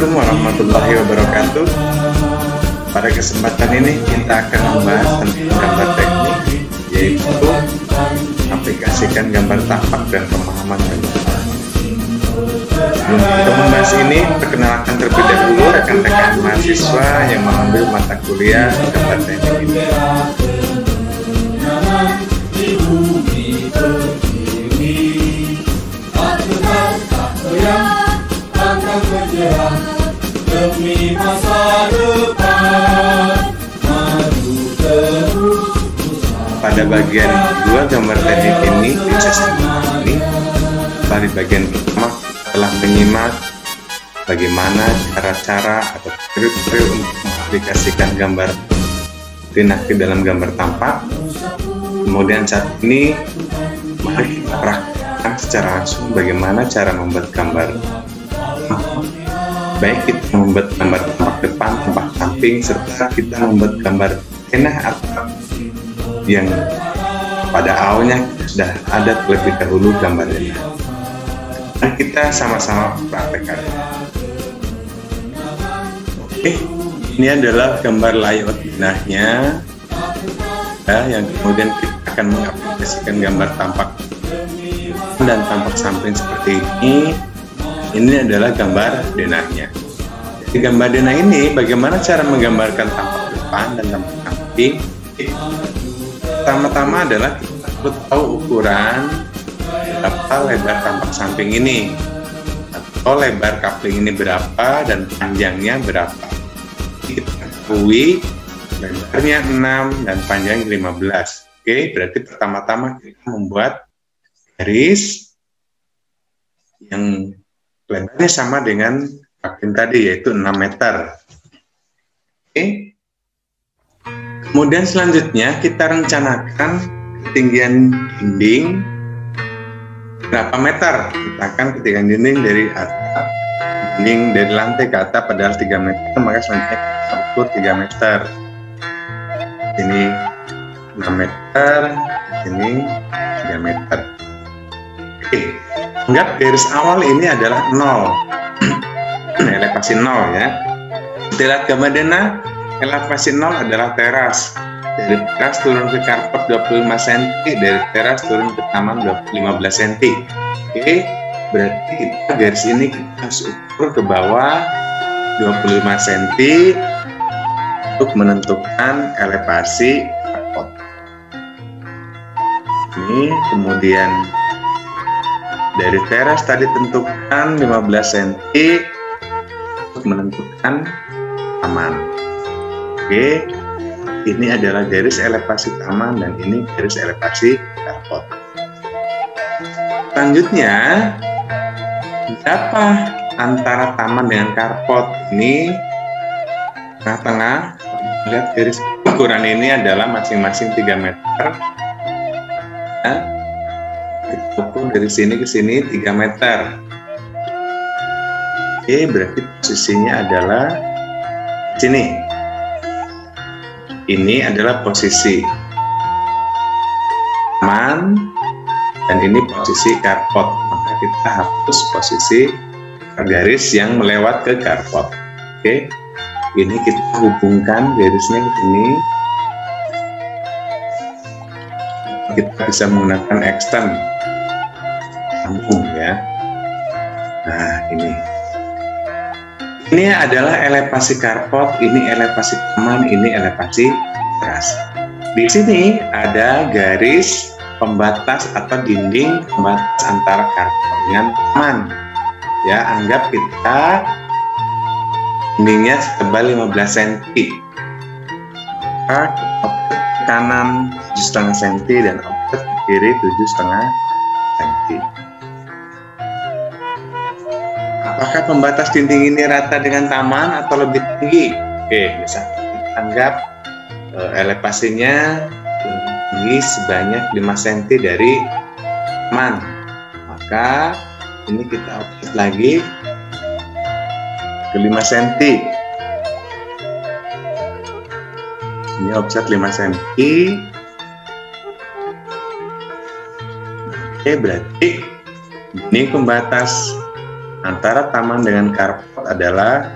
Assalamualaikum warahmatullahi wabarakatuh. Pada kesempatan ini kita akan membahas tentang gambar teknik, yaitu aplikasikan gambar tampak dan pemahaman gambar. Untuk membahas ini, perkenalkan terlebih dahulu rekan-rekan mahasiswa yang mengambil mata kuliah gambar teknik ini. Demi masa Pada bagian kedua gambar teknik ini di ini, pada bagian pertama telah menyimak bagaimana cara-cara atau trik-trik untuk mengaplikasikan gambar tindak ke dalam gambar tampak. Kemudian saat ini mari kita praktekkan secara langsung bagaimana cara membuat gambar baik kita membuat gambar tampak depan, tampak samping, serta kita membuat gambar denah atau yang pada awalnya sudah ada terlebih dahulu gambar denah. Dan kita sama-sama praktekkan. Oke, ini adalah gambar layout denahnya ya, yang kemudian kita akan mengaplikasikan gambar tampak dan tampak samping seperti ini ini adalah gambar denahnya. Di gambar denah ini, bagaimana cara menggambarkan tampak depan dan tampak samping? Pertama-tama adalah kita perlu tahu ukuran berapa lebar tampak samping ini atau lebar coupling ini berapa dan panjangnya berapa. Kita ketahui lebarnya 6 dan panjang 15. Oke, berarti pertama-tama kita membuat garis yang lebarnya sama dengan vaksin tadi yaitu 6 meter. Oke. Kemudian selanjutnya kita rencanakan ketinggian dinding berapa meter. Kita akan ketinggian dinding dari atas dinding dari lantai ke atas padahal 3 meter maka selanjutnya kita ukur 3 meter. Ini 6 meter, ini 3 meter. Oke. Anggap garis awal ini adalah 0 elevasi 0 ya. Lihat gambar denah elevasi 0 adalah teras. Dari teras turun ke karpet 25 cm dari teras turun ke taman 15 cm oke berarti kita garis ini kita harus ukur ke bawah 25 cm untuk menentukan elevasi ini kemudian dari teras tadi tentukan 15 cm untuk menentukan taman. Oke, ini adalah garis elevasi taman dan ini garis elevasi carport. Selanjutnya, berapa antara taman dengan carport ini? Tengah-tengah, lihat garis ukuran ini adalah masing-masing 3 meter. Ya ukur dari sini ke sini 3 meter. Oke, berarti posisinya adalah sini. Ini adalah posisi taman dan ini posisi karpot. Maka kita hapus posisi garis yang melewat ke karpot. Oke, ini kita hubungkan garisnya ke sini. Kita bisa menggunakan extend sambung ya. Nah ini, ini adalah elevasi karpot, ini elevasi taman, ini elevasi teras. Di sini ada garis pembatas atau dinding pembatas antara karpot dengan taman. Ya, anggap kita dindingnya setebal 15 cm. Maka kanan 7,5 cm dan objek kiri 7,5 cm. Apakah pembatas dinding ini rata dengan taman atau lebih tinggi? Oke, kita anggap uh, elevasinya tinggi sebanyak 5 cm dari taman. Maka ini kita offset lagi ke 5 cm. Ini offset 5 cm. Oke, berarti ini pembatas antara taman dengan karpet adalah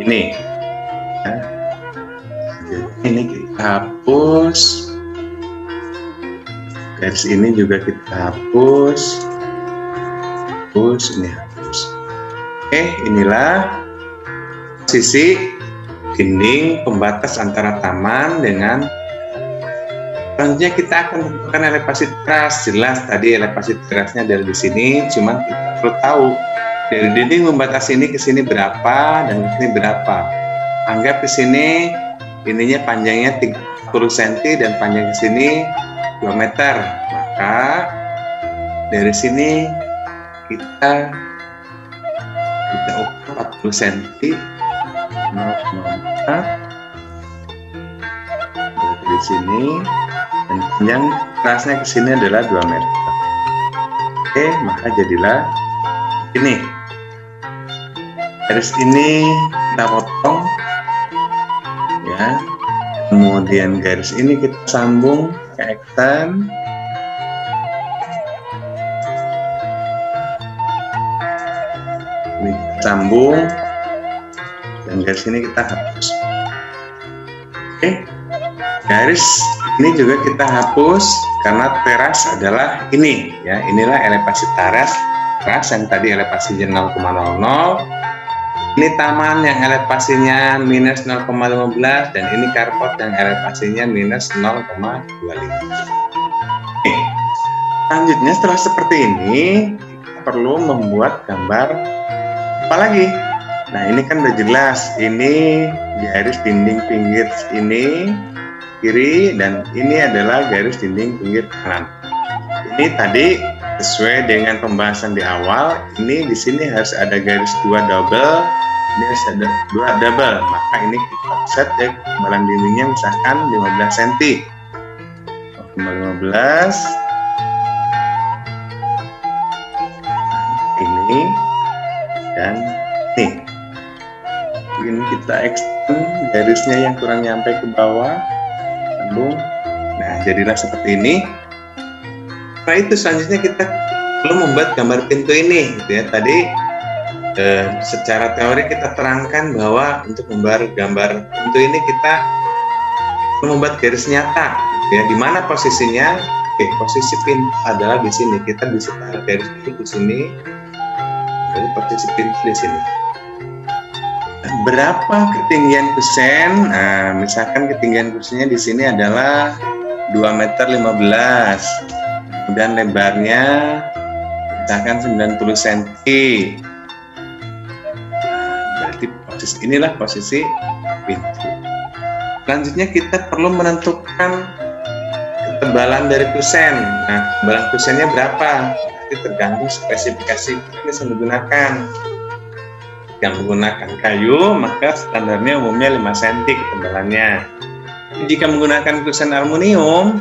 ini. Ya. Ini kita hapus. Garis ini juga kita hapus. Hapus, ini hapus. Oke, inilah sisi dinding pembatas antara taman dengan selanjutnya kita akan tentukan elevasi teras. Jelas tadi elevasi terasnya dari di sini cuman kita perlu tahu dari dinding membatasi ini ke sini berapa dan ke sini berapa. Anggap ke sini ininya panjangnya 30 cm dan panjang ke sini 2 meter. Maka dari sini kita kita ukur 40 cm 0,4 dari sini dan panjang kerasnya ke sini adalah 2 meter. Oke maka jadilah ini. Garis ini kita potong. Ya. Kemudian garis ini kita sambung ke eksen. Ini kita sambung. Dan garis ini kita hapus. Oke. Garis ini juga kita hapus karena teras adalah ini ya. Inilah elevasi teras. Teras yang tadi elevasinya 0,00 ini taman yang elevasinya minus 0,15 dan ini karpot yang elevasinya minus 0,25 Oke. selanjutnya setelah seperti ini perlu membuat gambar apa lagi? Nah ini kan udah jelas. Ini garis dinding pinggir ini kiri dan ini adalah garis dinding pinggir kanan. Ini tadi sesuai dengan pembahasan di awal, ini di sini harus ada garis dua double, ini harus ada dua double. Maka ini kita set ya ketebalan dindingnya misalkan 15 cm. 15 ini dan ini ini kita extend garisnya yang kurang nyampe ke bawah sambung. Nah, jadilah seperti ini. Nah, itu selanjutnya kita perlu membuat gambar pintu ini, gitu ya. Tadi eh, secara teori kita terangkan bahwa untuk membuat gambar pintu ini kita perlu membuat garis nyata, gitu ya. Di mana posisinya? Oke, posisi pintu adalah di sini. Kita bisa taruh garis itu di sini. Jadi posisi pintu di sini berapa ketinggian kusen? Nah, misalkan ketinggian kusennya di sini adalah 2 meter 15 dan lebarnya misalkan 90 cm. Berarti posisi inilah posisi pintu. Selanjutnya kita perlu menentukan ketebalan dari kusen. Nah, ketebalan kusennya berapa? Nanti tergantung spesifikasi bisa menggunakan yang menggunakan kayu maka standarnya umumnya 5 cm ketebalannya jika menggunakan kusen aluminium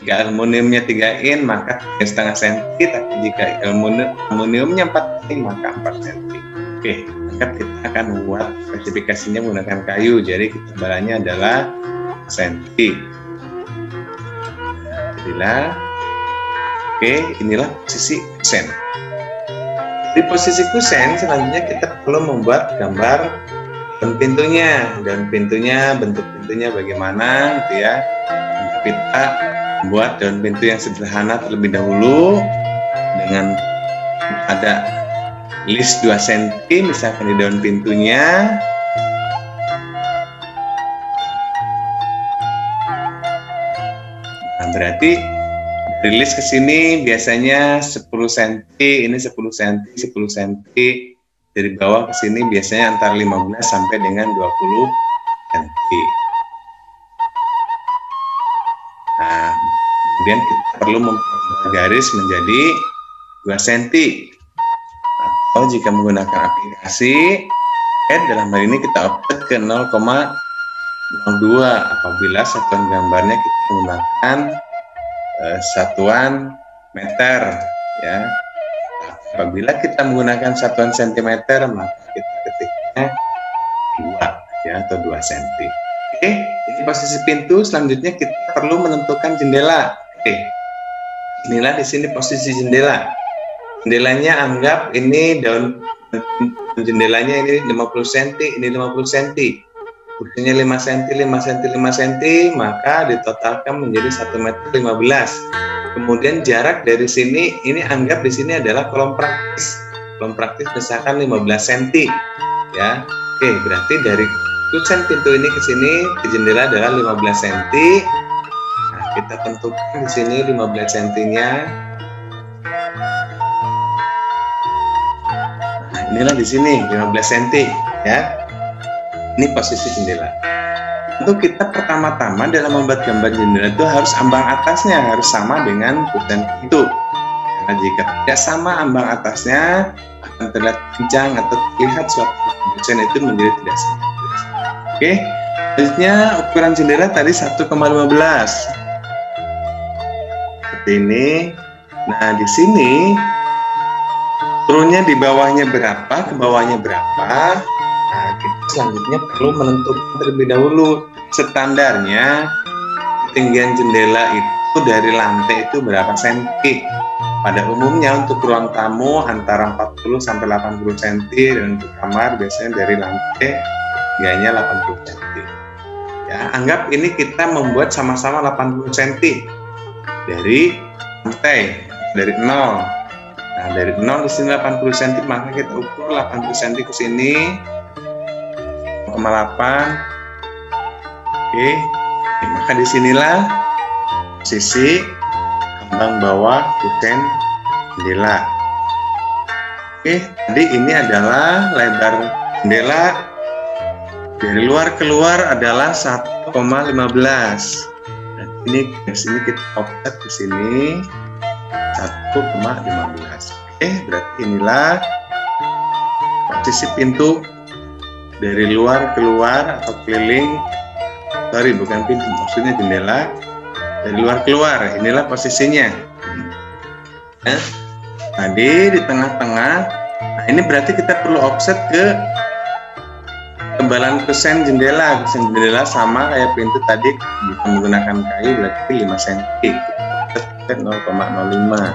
jika aluminiumnya 3 in maka 3,5 cm tapi jika aluminiumnya 4 in maka 4 cm oke maka kita akan buat spesifikasinya menggunakan kayu. Jadi ketebalannya adalah cm jadilah oke inilah posisi kusen di posisi kusen selanjutnya kita perlu membuat gambar daun pintunya dan pintunya bentuk pintunya bagaimana gitu ya. Kita membuat daun pintu yang sederhana terlebih dahulu dengan ada list 2 cm misalkan di daun pintunya. Nah, berarti rilis ke sini biasanya 10 cm, ini 10 cm, 10 cm. Dari bawah ke sini biasanya antara 15 sampai dengan 20 cm. Nah, kemudian kita perlu membuat garis menjadi 2 cm. Atau jika menggunakan aplikasi, eh, dalam hal ini kita offset ke 0,02 apabila satuan gambarnya kita menggunakan Eh, satuan meter ya. Apabila kita menggunakan satuan sentimeter maka kita ketiknya dua ya atau dua senti. Oke, ini posisi pintu. Selanjutnya kita perlu menentukan jendela. Oke, inilah di sini posisi jendela. Jendelanya anggap ini daun jendelanya ini 50 cm, ini 50 cm. Kursinya 5 cm, 5 cm, 5 cm, maka ditotalkan menjadi 1 meter 15. Kemudian jarak dari sini, ini anggap di sini adalah kolom praktis. Kolom praktis misalkan 15 cm. Ya, oke berarti dari kusen pintu ini ke sini ke jendela adalah 15 cm. Nah, kita tentukan di sini 15 cm-nya inilah di sini 15 cm ya ini posisi jendela. Untuk kita pertama-tama dalam membuat gambar jendela itu harus ambang atasnya harus sama dengan kusen itu. Karena jika tidak sama ambang atasnya akan terlihat kencang atau terlihat suatu kusen itu menjadi tidak sama. Oke selanjutnya ukuran jendela tadi 1,15 seperti ini. Nah di sini turunnya di bawahnya berapa, ke bawahnya berapa. Selanjutnya perlu menentukan terlebih dahulu standarnya ketinggian jendela itu dari lantai itu berapa senti. Pada umumnya untuk ruang tamu antara 40 sampai 80 cm dan untuk kamar biasanya dari lantai tingginya 80 cm. Ya, anggap ini kita membuat sama-sama 80 cm dari lantai dari 0 Nah, dari 0 ke sini 80 cm, maka kita ukur 80 cm ke sini 0,8. Oke. Maka di sinilah sisi kembang bawah kusen jendela. Oke, tadi ini adalah lebar jendela dari luar keluar adalah 1,15. Dan ini di sini kita offset di sini 1,15 oke berarti inilah posisi pintu dari luar keluar atau keliling. Sorry bukan pintu maksudnya jendela. Dari luar keluar inilah posisinya. Nah, tadi di tengah-tengah. Nah ini berarti kita perlu offset ke kebalan kusen jendela. Kusen jendela sama kayak pintu tadi. Menggunakan kayu berarti 5 cm 0,05 nah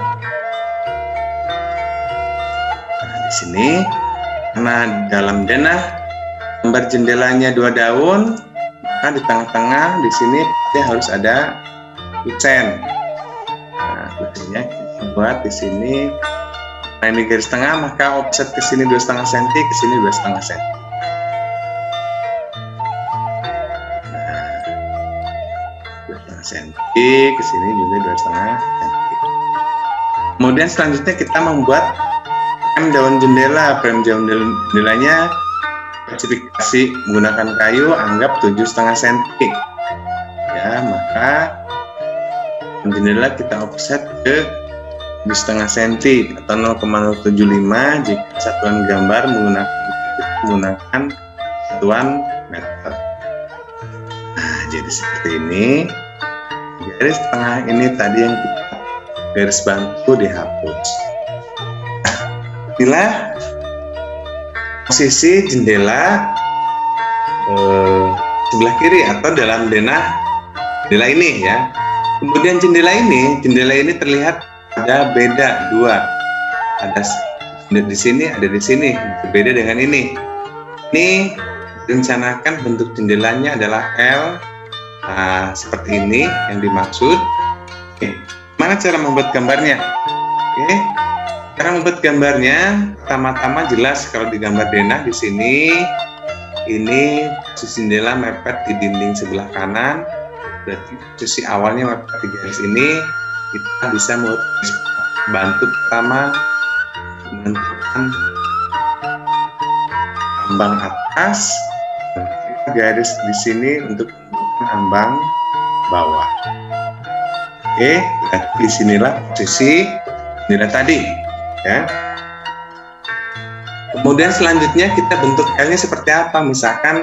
di sini. Karena dalam denah gambar jendelanya dua daun maka di tengah-tengah di sini pasti harus ada kucen. Nah kucennya kita buat di sini. Nah ini garis tengah maka offset ke sini dua setengah senti ke sini dua setengah senti. Cm ke sini juga dua setengah cm kemudian selanjutnya kita membuat frame daun jendela. Frame daun jendelanya spesifikasi menggunakan kayu anggap tujuh setengah cm ya maka jendela kita offset ke tujuh setengah cm atau 0,075 jika satuan gambar menggunakan menggunakan satuan meter. Nah jadi seperti ini. Garis tengah ini tadi yang kita garis bantu dihapus. Inilah posisi jendela eh, sebelah kiri atau dalam denah jendela ini ya kemudian jendela ini jendela ini terlihat ada beda dua ada di sini ada di sini berbeda dengan ini ini rencanakan bentuk jendelanya adalah L Nah, seperti ini yang dimaksud. Oke, mana cara membuat gambarnya? Oke, cara membuat gambarnya pertama-tama jelas kalau di gambar denah di sini ini posisi jendela mepet di dinding sebelah kanan. Berarti posisi awalnya mepet di garis ini kita bisa bantu pertama menentukan ambang atas garis di sini untuk ambang bawah. Oke, di sinilah posisi jendela tadi, ya. Kemudian selanjutnya kita bentuk L-nya seperti apa? Misalkan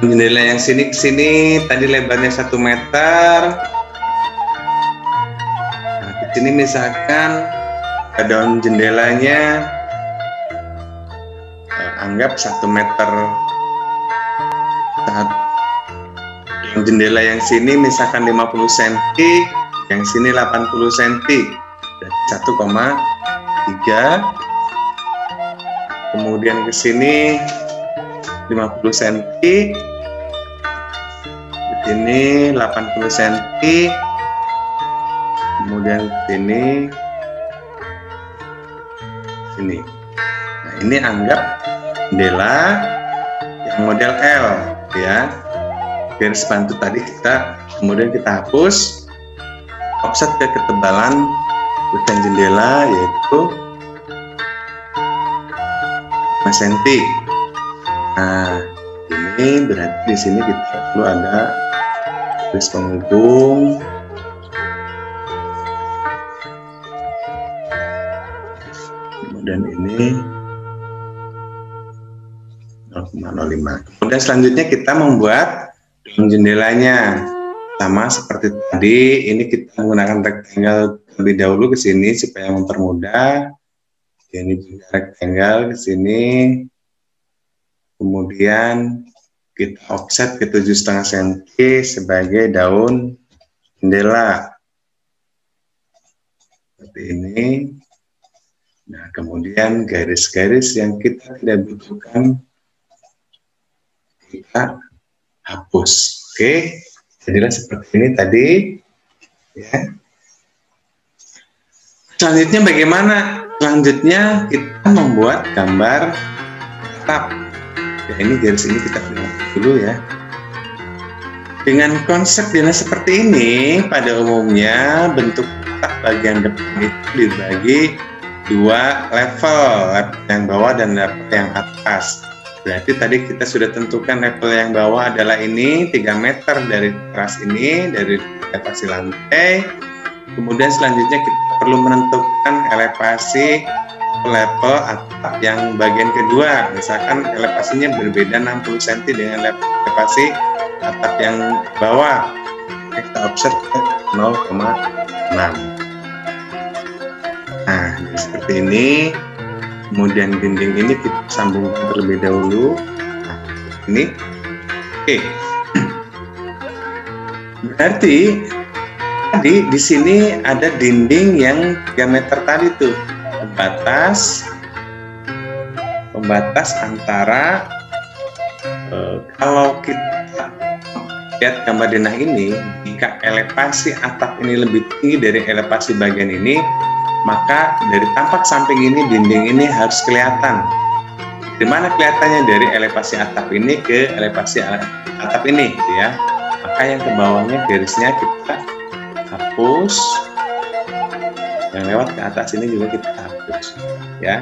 jendela yang sini ke sini tadi lebarnya satu meter. Nah, di sini misalkan daun jendelanya eh, anggap satu meter saat jendela yang sini misalkan 50 cm yang sini 80 cm 1,3 kemudian ke sini 50 cm di sini 80 cm kemudian ke sini sini. Nah ini anggap jendela yang model L ya. Garis bantu tadi kita kemudian kita hapus offset ke ketebalan desain jendela yaitu 5 cm nah ini berarti di sini kita perlu ada garis penghubung. Kemudian ini 0,05 kemudian selanjutnya kita membuat jendelanya sama seperti tadi ini kita menggunakan rectangle terlebih dahulu ke sini supaya mempermudah. Ini juga rectangle ke sini. Kemudian kita offset ke tujuh setengah cm sebagai daun jendela. Seperti ini. Nah kemudian garis-garis yang kita tidak butuhkan kita hapus. Oke jadilah seperti ini tadi ya. Selanjutnya bagaimana? Selanjutnya kita membuat gambar tetap ya ini garis ini kita lihat dulu ya. Dengan konsep jenis seperti ini pada umumnya bentuk kotak bagian depan itu dibagi dua level level yang bawah dan level yang atas berarti tadi kita sudah tentukan level yang bawah adalah ini 3 meter dari teras ini dari elevasi lantai. Kemudian selanjutnya kita perlu menentukan elevasi level atap yang bagian kedua. Misalkan elevasinya berbeda 60 cm dengan elevasi atap yang bawah. Kita offset ke 0,6 nah seperti ini kemudian dinding ini kita sambungkan terlebih dahulu. Nah, ini. Oke. Berarti tadi di sini ada dinding yang 3 meter tadi tuh. Pembatas. Pembatas antara eh, kalau kita lihat gambar denah ini jika elevasi atap ini lebih tinggi dari elevasi bagian ini maka dari tampak samping ini dinding ini harus kelihatan. Di mana kelihatannya? Dari elevasi atap ini ke elevasi atap ini gitu ya. Maka yang ke bawahnya garisnya kita hapus. Yang lewat ke atas ini juga kita hapus ya.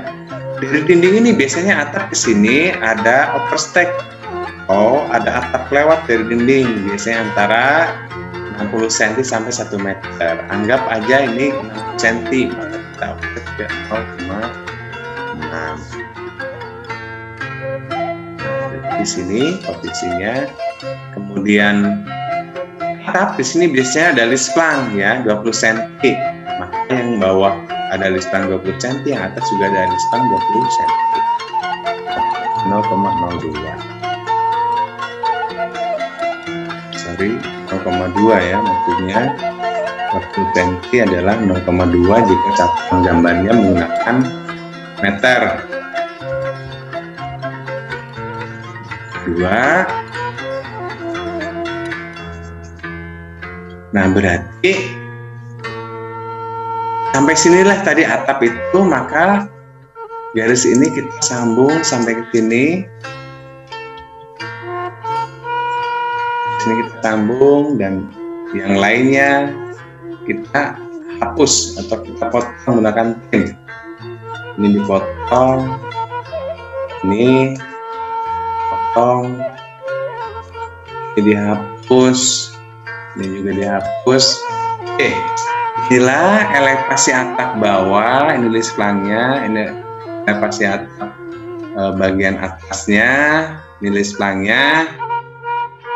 Dari dinding ini biasanya atap ke sini ada overstack oh ada atap lewat dari dinding biasanya antara 60 cm sampai 1 meter. Anggap aja ini 60 cm maka kita offset ke 0,6 di sini posisinya kemudian atap di sini biasanya ada list plan ya 20 cm. Maka yang bawah ada listan 20 cm yang atas juga ada listan 20 cm. 0,02 sorry 0,2 ya maksudnya 20 cm adalah 0,2 jika catatan gambarnya menggunakan meter 2 Nah berarti sampai sinilah tadi atap itu maka garis ini kita sambung sampai ke sini. Sini kita sambung dan yang lainnya kita hapus atau kita potong menggunakan pin. Ini dipotong, ini potong, ini dihapus, ini juga dihapus oke inilah elevasi atap bawah ini list plangnya ini elevasi atap e, bagian atasnya ini list plangnya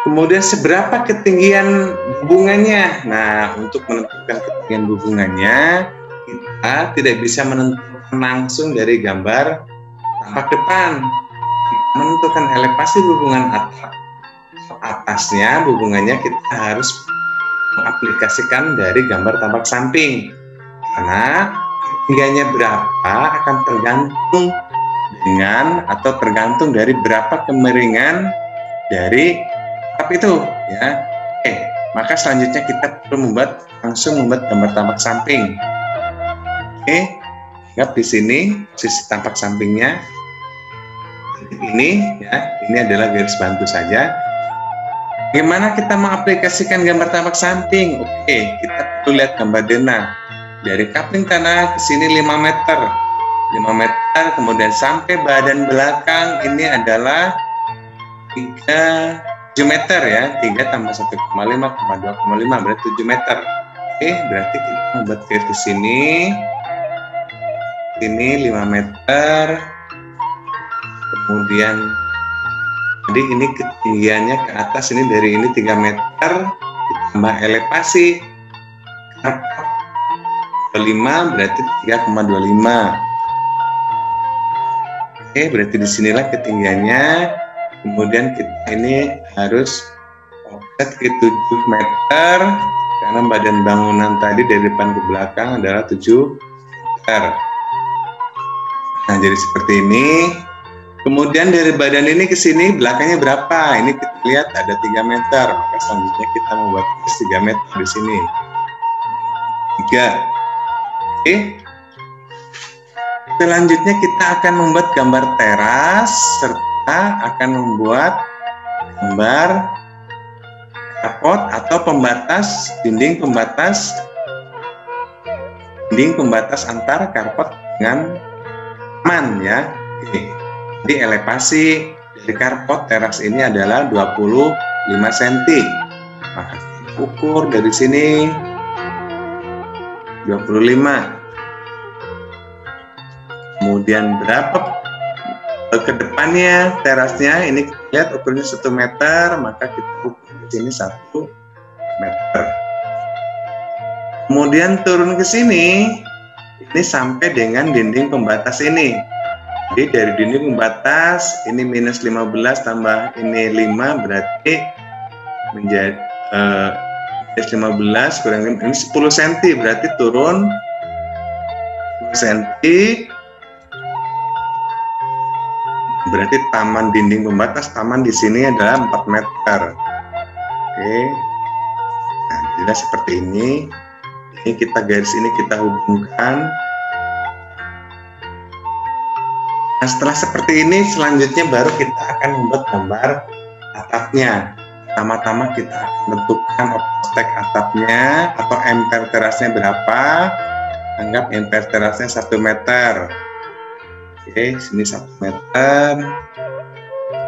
kemudian seberapa ketinggian hubungannya. Nah untuk menentukan ketinggian hubungannya kita tidak bisa menentukan langsung dari gambar tampak depan. Menentukan elevasi hubungan atap atasnya hubungannya kita harus mengaplikasikan dari gambar tampak samping. Karena ketinggiannya berapa akan tergantung dengan atau tergantung dari berapa kemiringan dari atap itu ya. Oke, maka selanjutnya kita perlu membuat langsung membuat gambar tampak samping. Oke, anggap di sini sisi tampak sampingnya ini ya, ini adalah garis bantu saja. Bagaimana kita mengaplikasikan gambar tampak samping? Oke, kita perlu lihat gambar denah. Dari kapling tanah ke sini 5 meter. 5 meter, kemudian sampai badan belakang ini adalah 3 7 meter ya 3 tambah 1,5 2,5 berarti 7 meter. Oke berarti kita membuat garis di sini. Ini 5 meter. Kemudian jadi ini ketinggiannya ke atas ini dari ini 3 meter ditambah elevasi. 5 berarti 3,25 Oke, berarti di sinilah ketinggiannya. Kemudian kita ini harus offset ke 7 meter karena badan bangunan tadi dari depan ke belakang adalah 7 meter. Nah, jadi seperti ini. Kemudian dari badan ini ke sini belakangnya berapa? Ini kita lihat ada 3 meter. Maka selanjutnya kita membuat 3 meter di sini. 3. Oke. Selanjutnya kita akan membuat gambar teras serta akan membuat gambar kapot atau pembatas dinding pembatas dinding pembatas antara karpot dengan man ya. Oke. Jadi elevasi dari karpot teras ini adalah 25 cm. Maka ukur dari sini 25. Kemudian berapa ke depannya terasnya ini kita lihat ukurnya 1 meter, maka kita ukur di sini 1 meter. Kemudian turun ke sini, ini sampai dengan dinding pembatas ini. Jadi dari dinding pembatas ini minus 15 tambah ini 5 berarti menjadi eh, minus 15 kurang ini 10 cm berarti turun 10 cm berarti taman dinding pembatas taman di sini adalah 4 meter. Oke. Nah, jadi seperti ini. Ini kita garis ini kita hubungkan Nah, setelah seperti ini, selanjutnya baru kita akan membuat gambar atapnya. Pertama-tama kita akan tentukan obstek atapnya atau emper terasnya berapa. Anggap emper terasnya 1 meter. Oke, sini 1 meter.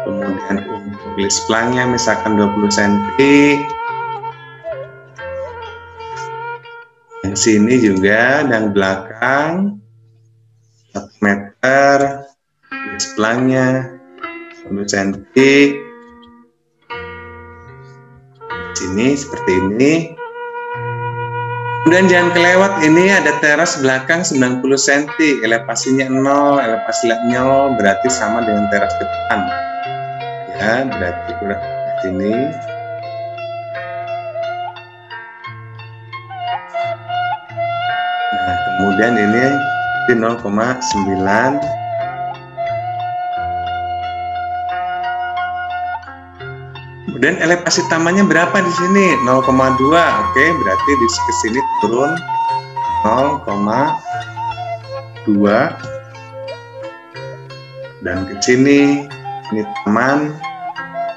Kemudian untuk list plangnya misalkan 20 cm. Yang sini juga dan belakang 1 meter Displangnya 1 cm sini seperti ini kemudian jangan kelewat ini ada teras belakang 90 cm elevasinya 0 elevasi 0 berarti sama dengan teras depan. Ya berarti kurang sini. Nah kemudian ini 0,9 Kemudian elevasi tamannya berapa di sini? 0,2. Oke, berarti di sini turun 0,2 dan ke sini ini taman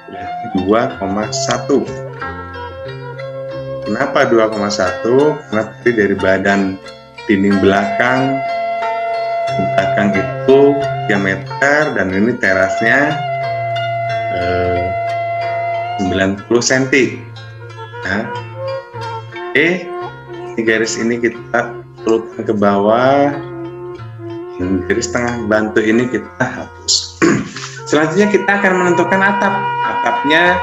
berarti 2,1. Kenapa 2,1? Karena tadi dari badan dinding belakang belakang itu 3 meter dan ini terasnya eh, 90 cm nah, oke. Ini garis ini kita turunkan ke bawah. Dan garis tengah bantu ini kita hapus. Selanjutnya kita akan menentukan atap. Atapnya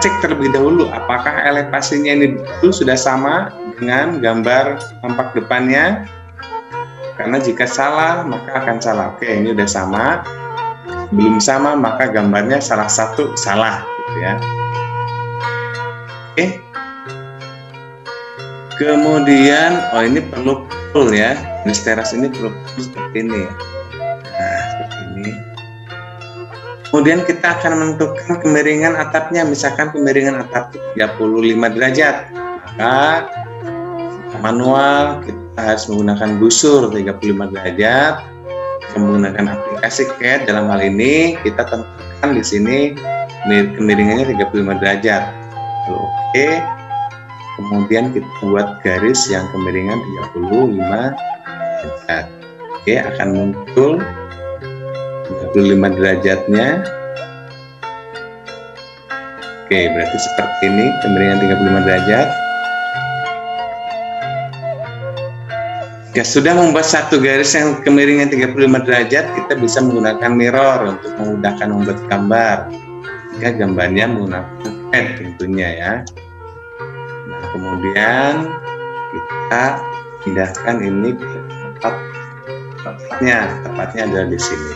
cek terlebih dahulu apakah elevasinya ini itu sudah sama dengan gambar tampak depannya? Karena jika salah maka akan salah. Oke ini udah sama. Belum sama maka gambarnya salah satu salah gitu ya Oke. Kemudian, oh ini perlu full ya. Jenis teras ini perlu full seperti ini. Nah, seperti ini. Kemudian kita akan menentukan kemiringan atapnya, misalkan kemiringan atap 35 derajat. Maka manual kita harus menggunakan busur 35 derajat. Menggunakan aplikasi CAD dalam hal ini kita tentukan di sini kemiringannya 35 derajat. Oke. Kemudian kita buat garis yang kemiringan 35 derajat. Oke, akan muncul 35 derajatnya. Oke, berarti seperti ini kemiringan 35 derajat. Jika sudah membuat satu garis yang kemiringan 35 derajat, kita bisa menggunakan mirror untuk memudahkan membuat gambar. Jika gambarnya menggunakan tentunya ya. Nah, kemudian kita pindahkan ini ke tempat tepatnya, tepatnya adalah di sini.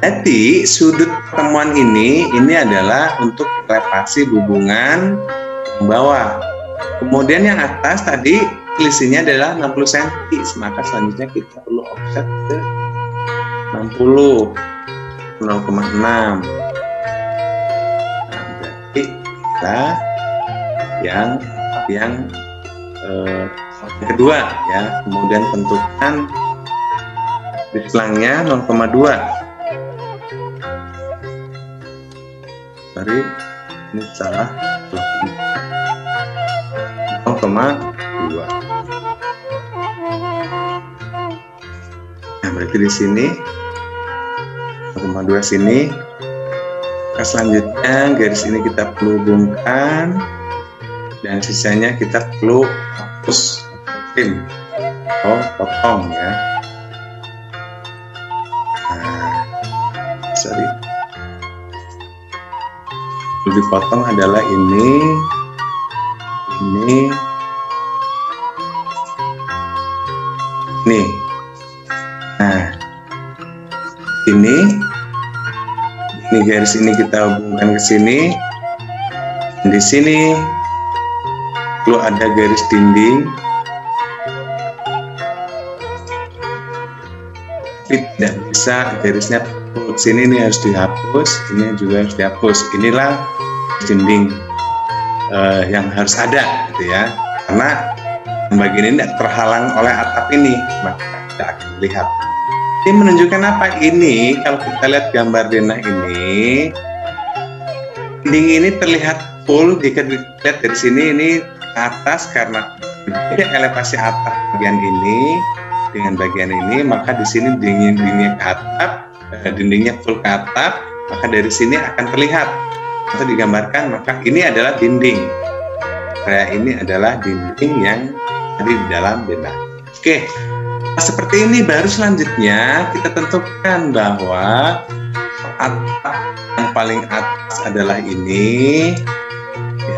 Jadi sudut pertemuan ini ini adalah untuk elevasi hubungan bawah. Kemudian yang atas tadi selisihnya adalah 60 cm, maka selanjutnya kita perlu offset ke 60 0,6. Kita yang yang eh, kedua ya, kemudian tentukan di selangnya 0,2 sorry ini salah. 0,2 nah berarti di sini 0,2 sini nah, selanjutnya. Garis ini kita perlu hubungkan dan sisanya kita perlu hapus trim atau potong ya. Nah sorry. Dipotong adalah ini. Ini ini garis ini kita hubungkan ke sini. Di sini perlu ada garis dinding. Tidak bisa garisnya sini ini harus dihapus ini juga harus dihapus. Inilah dinding uh, yang harus ada gitu ya. Karena bagian ini tidak terhalang oleh atap ini. Maka tidak akan terlihat ini menunjukkan apa? Ini kalau kita lihat gambar denah ini dinding ini terlihat full. Jika dilihat dari sini ini atas karena elevasi atap bagian ini dengan bagian ini maka di sini dinding dindingnya ke atap eh, dindingnya full ke atap maka dari sini akan terlihat. Atau digambarkan maka ini adalah dinding. Area ini adalah dinding yang ada di dalam benda oke. nah, seperti ini baru selanjutnya kita tentukan bahwa atap yang paling atas adalah ini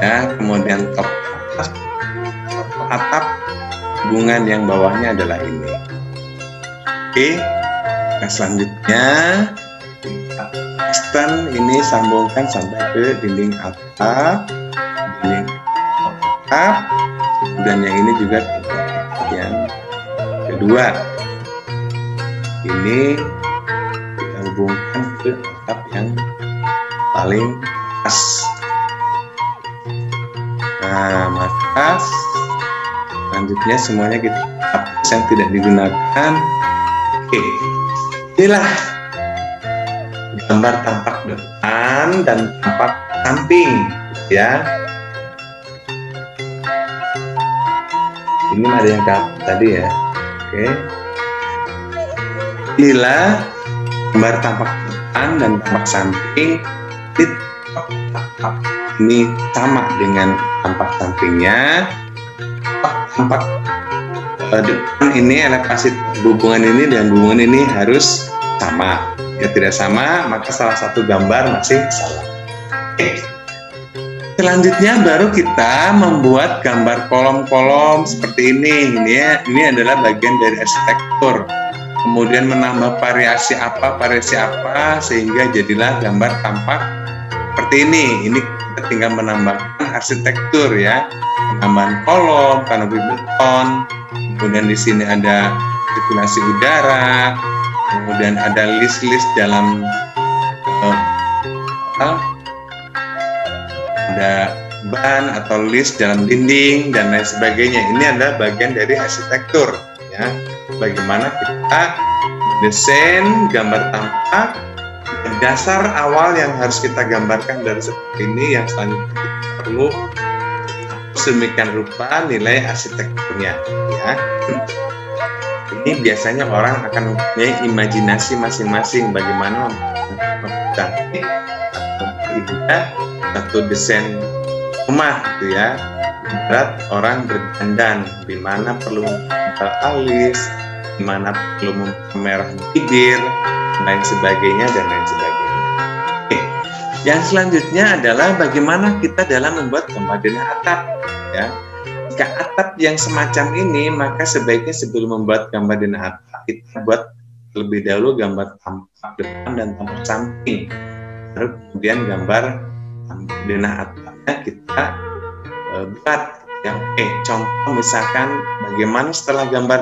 ya. Kemudian top atas atap hubungan yang bawahnya adalah ini. Oke nah selanjutnya extend ini sambungkan sampai ke dinding atap dinding atap dan yang ini juga yang kedua ini kita hubungkan ke atap yang paling atas nah maka selanjutnya semuanya kita hapus yang tidak digunakan. Oke inilah gambar tampak depan dan tampak samping ya. Ini ada yang tadi ya oke. Inilah gambar tampak depan dan tampak samping. Ini sama dengan tampak sampingnya. Tampak uh, depan ini elevasi hubungan ini dan hubungan ini harus sama. Ya tidak sama maka salah satu gambar masih salah selanjutnya baru kita membuat gambar kolom-kolom seperti ini. Ini ya ini adalah bagian dari arsitektur. Kemudian menambah variasi apa variasi apa sehingga jadilah gambar tampak seperti ini. Ini kita tinggal menambahkan arsitektur ya. Penambahan kolom kanopi beton kemudian di sini ada sirkulasi udara kemudian ada list-list dalam ada ban atau list dalam dinding dan lain sebagainya. Ini adalah bagian dari arsitektur ya. Bagaimana kita desain gambar tampak dasar awal yang harus kita gambarkan dari seperti ini yang selanjutnya kita perlu sedemikian rupa nilai arsitekturnya ya ini biasanya orang akan mempunyai imajinasi masing-masing bagaimana cantik atau satu desain rumah gitu ya berat orang berdandan di mana perlu alis di mana perlu memerah bibir lain sebagainya dan lain sebagainya. Oke. Yang selanjutnya adalah bagaimana kita dalam membuat gambar denah atap ya. Jika atap yang semacam ini maka sebaiknya sebelum membuat gambar denah atap kita buat lebih dahulu gambar tampak depan dan tampak samping. Lalu kemudian gambar denah atapnya kita e, buat yang oke contoh misalkan bagaimana setelah gambar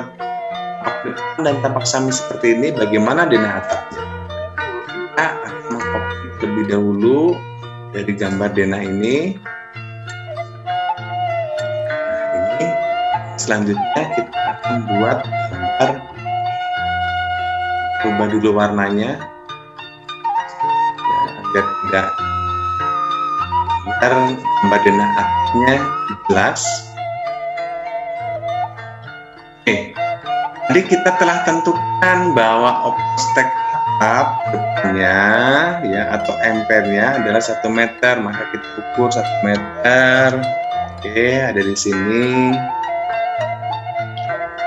depan dan tampak samping seperti ini bagaimana denah atapnya kita akan mengkopi terlebih dahulu dari gambar denah ini. Nah, ini selanjutnya kita akan buat gambar ubah dulu warnanya. Ya, agar tidak agar gambar atapnya jelas Oke, jadi kita telah tentukan bahwa obstek atap depannya ya atau empernya adalah satu meter, maka kita ukur satu meter. Oke, ada di sini.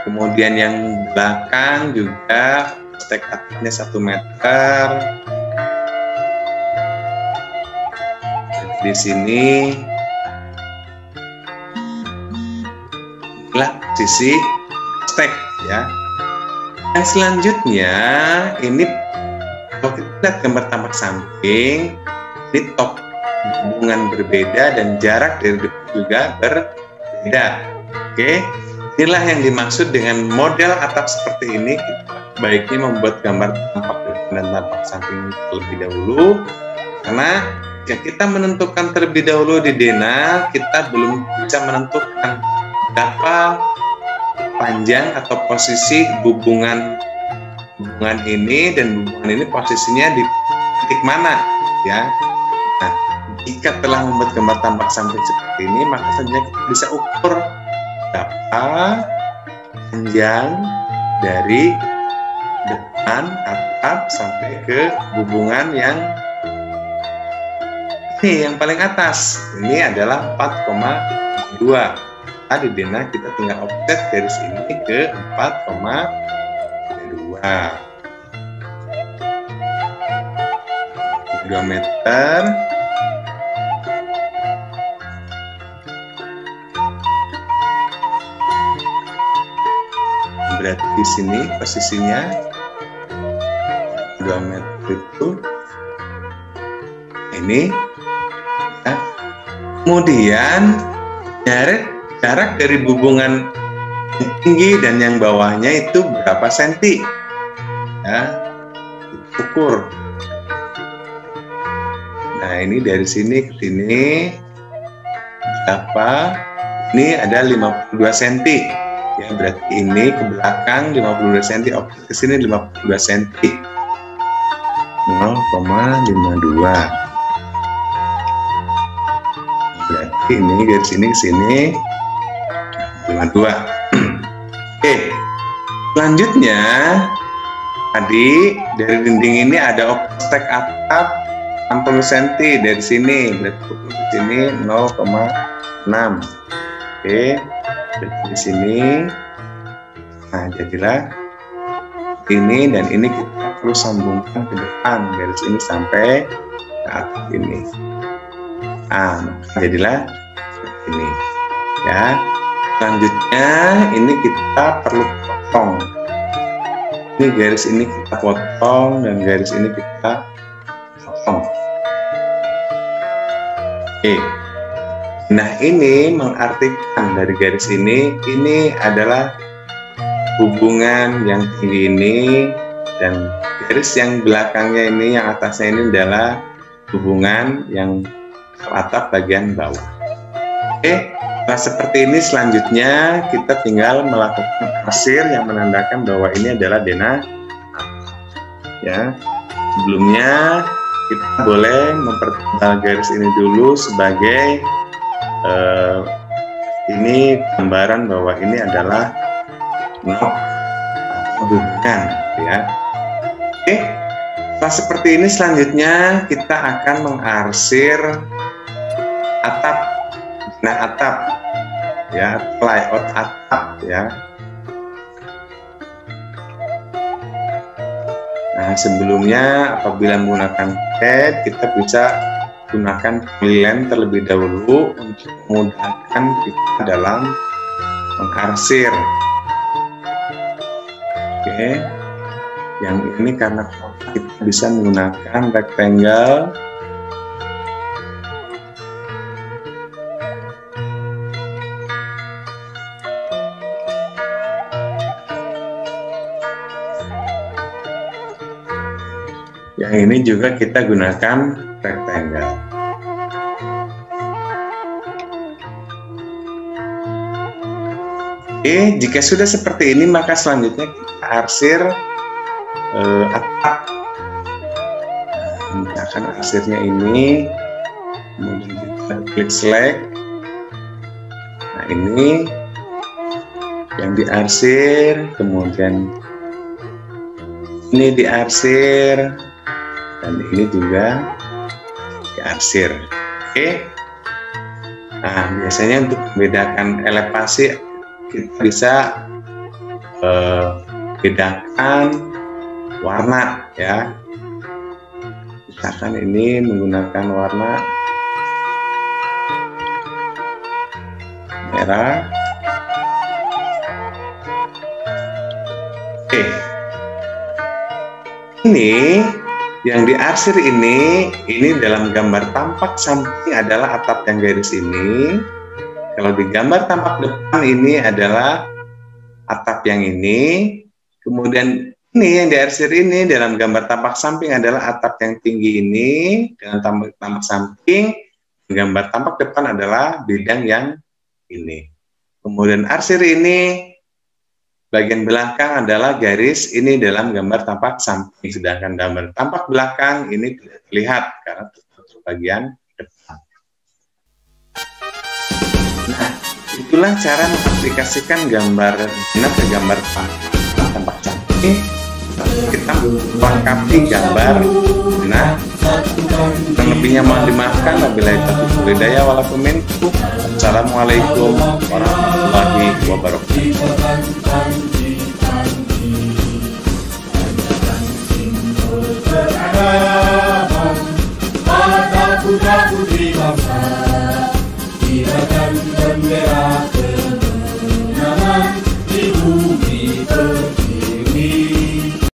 Kemudian yang belakang juga obstek atapnya satu meter. Di sini inilah sisi stek ya. Yang selanjutnya ini kalau kita lihat gambar tampak samping ini top hubungan berbeda dan jarak dari depan juga berbeda. Oke, inilah yang dimaksud dengan model atap seperti ini. Baiknya membuat gambar tampak depan dan tampak samping terlebih dahulu karena kita menentukan terlebih dahulu di Dena, kita belum bisa menentukan berapa panjang atau posisi hubungan hubungan ini dan hubungan ini posisinya di titik mana ya. Nah jika telah membuat gambar tampak samping seperti ini maka saja kita bisa ukur berapa panjang dari depan atap sampai ke hubungan yang ini yang paling atas. Ini adalah 4,2 di Dena kita tinggal offset dari sini ke 4,2 2 meter. Berarti di sini posisinya 2 meter itu. Ini. Kemudian jarak jarak dari hubungan yang tinggi dan yang bawahnya itu berapa senti? Ya ukur. Nah ini dari sini ke sini. Berapa? Ini ada 52 cm ya berarti ini ke belakang 52 cm oke ke sini 52 cm 0,52 ini dari sini ke sini 52 oke. Selanjutnya tadi dari dinding ini ada obstek atap 60 cm dari sini. Berarti di sini 0,6 oke. Di sini. Nah jadilah ini dan ini kita perlu sambungkan ke depan. Dari sini sampai ke atas ini nah jadilah seperti ini ya. Selanjutnya ini kita perlu potong. Ini garis ini kita potong dan garis ini kita potong. Oke. Nah ini mengartikan dari garis ini ini adalah hubungan yang tinggi ini dan garis yang belakangnya ini yang atasnya ini adalah hubungan yang atap bagian bawah. Oke, nah seperti ini selanjutnya kita tinggal melakukan kasir yang menandakan bahwa ini adalah denah. Ya, sebelumnya kita boleh mempertebal garis ini dulu sebagai uh, ini gambaran bahwa ini adalah nok hubungan ya. Oke, setelah seperti ini selanjutnya kita akan mengarsir atap, nah atap ya, layout atap ya. Nah, sebelumnya apabila menggunakan CAD, kita bisa gunakan pilihan terlebih dahulu untuk memudahkan kita dalam mengarsir. Oke, yang ini karena kita bisa menggunakan rectangle Yang ini juga kita gunakan rectangle. Oke, jika sudah seperti ini maka selanjutnya kita arsir uh, atap. Nah, akan arsirnya ini, kemudian kita klik select. Nah ini yang diarsir, kemudian ini diarsir, dan ini juga diarsir. Oke. Nah, biasanya untuk membedakan elevasi kita bisa uh, bedakan warna ya. Misalkan ini menggunakan warna merah. Oke. Ini yang diarsir ini, ini dalam gambar tampak samping adalah atap yang garis ini. Kalau di gambar tampak depan ini adalah atap yang ini. Kemudian ini yang diarsir ini dalam gambar tampak samping adalah atap yang tinggi ini dengan tampak, tampak samping. Gambar tampak depan adalah bidang yang ini. Kemudian arsir ini Bagian belakang adalah garis ini dalam gambar tampak samping, sedangkan gambar tampak belakang ini tidak terlihat karena tertutup bagian depan. Nah, itulah cara mengaplikasikan gambar benar ke gambar tampak, tampak samping. Kita melengkapi gambar nah Kurang lebihnya mohon dimaafkan wabillahi itu hidayah walaupun peminku. Assalamualaikum warahmatullahi wabarakatuh.